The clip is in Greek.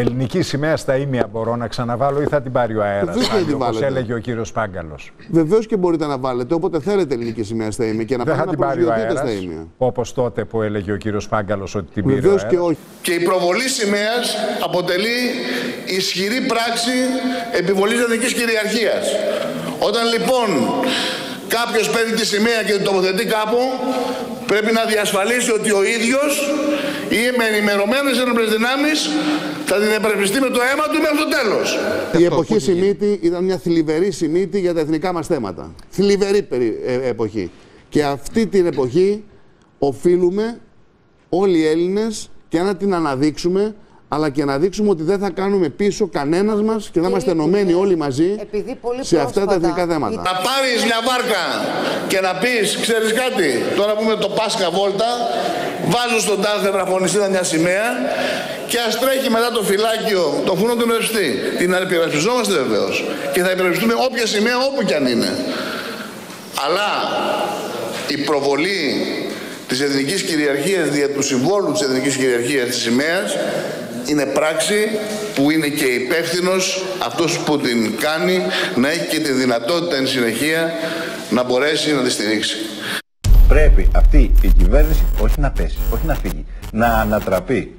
Ελληνική σημαία στα ίμια μπορώ να ξαναβάλω ή θα την πάρει ο αέρας. Βεβαίως και την Όπως βάλετε. έλεγε ο κύριος Πάγκαλος. Βεβαίως και μπορείτε να βάλετε όποτε θέλετε ελληνική σημαία στα ίμια και να Δεν θα πάτε την να πάρει ο προσδιοθείτε αέρας. στα ίμια. Όπως τότε που έλεγε ο κύριος Πάγκαλος ότι την πήρε. ο Βεβαίως αέρας. και όχι. Και η προβολή σημαίας αποτελεί ισχυρή πράξη επιβολής εθνικής κυριαρχίας. Όταν λοιπόν κάποιος παίρνει τη σημαία και την τοποθετεί κάπου, πρέπει να διασφαλίσει ότι ο ίδιος ή με ενημερωμένες ενόπλες δυνάμεις θα την επερπιστεί με το αίμα του μέχρι το τέλος. Η εποχή Σιμίτη ήταν μια θλιβερή Σιμίτη για τα εθνικά μας θέματα. Θλιβερή περι- ε, εποχή. Και αυτή την εποχή οφείλουμε όλοι οι Έλληνες και να την αναδείξουμε αλλά και να δείξουμε ότι δεν θα κάνουμε πίσω κανένας μας και θα είμαστε ενωμένοι όλοι μαζί επειδή πολύ σε αυτά τα πρόσφατα εθνικά θέματα. Να πάρεις μια βάρκα και να πεις, ξέρεις κάτι, τώρα που είμαι το Πάσκα Βόλτα, βάζω στον τάδε γραφονιστήνα μια σημαία και ας τρέχει μετά το φυλάκιο, το φούρνο του υπερασπιστή. Την υπερασπιζόμαστε βεβαίως. Και θα υπερασπιστούμε όποια σημαία όπου κι αν είναι. Αλλά η προβολή της εθνικής κυριαρχίας δια του συμβόλου της εθνικής κυριαρχίας της σημαίας είναι πράξη που είναι και υπεύθυνος αυτός που την κάνει να έχει και τη δυνατότητα εν συνεχεία να μπορέσει να τη στηρίξει. Πρέπει αυτή η κυβέρνηση όχι να πέσει, όχι να φύγει, να ανατραπεί.